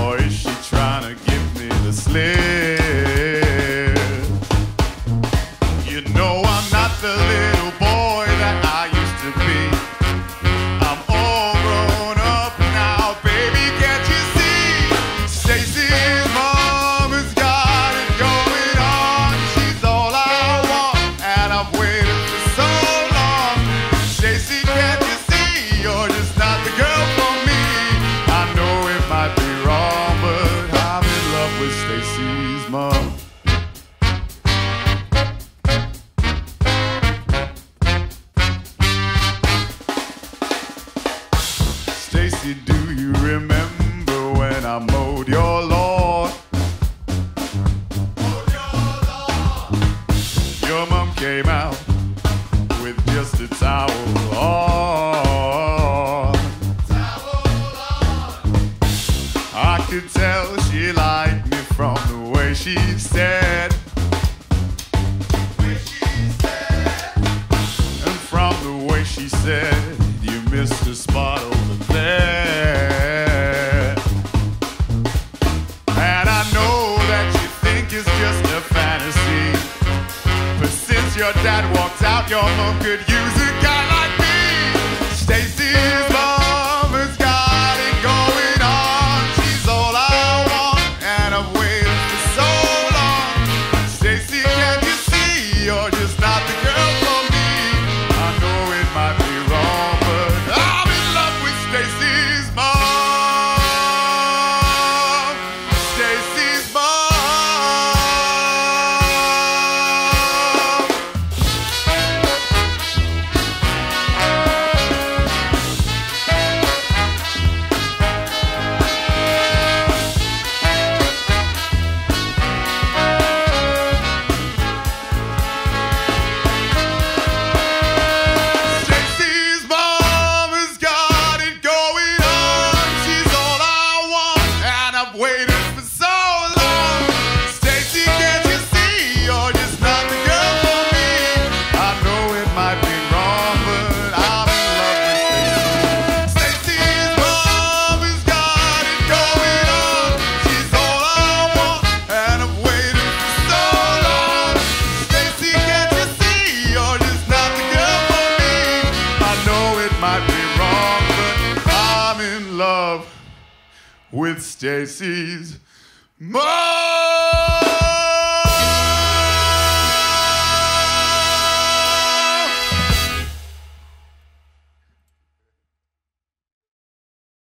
Or is she trying to give me the slip? You know Stacy, do you remember when I mowed your lawn? Mowed your, lawn. your mom came out with just a towel on. Towel on. I could tell she liked me from the way she said. Way she said. And from the way she said. Mr. a spot over there. And I know that you think it's just a fantasy. But since your dad walked out, your mom could use a guy like me. Stacy's with Stacy's Mom!